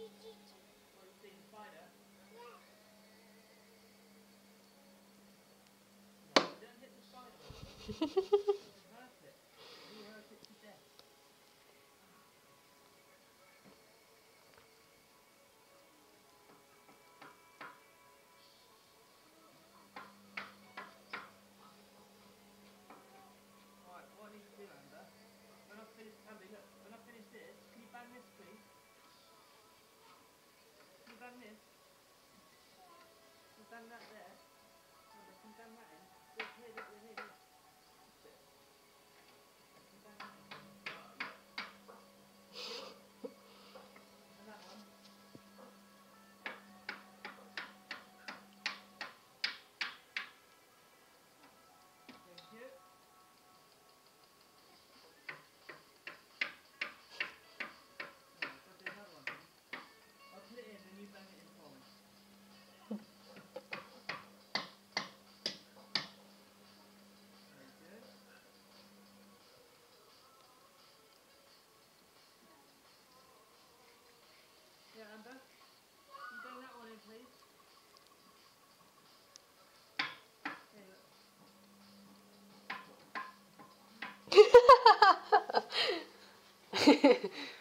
Or being fighter. Yeah. No. condemn this. Condemn that there. Condemn that please?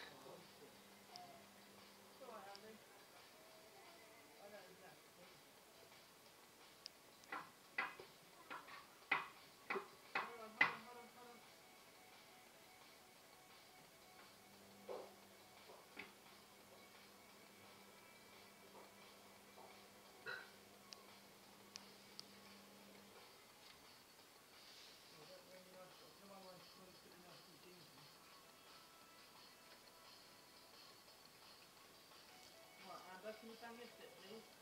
Muchas veces, ¿sí?